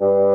Uh,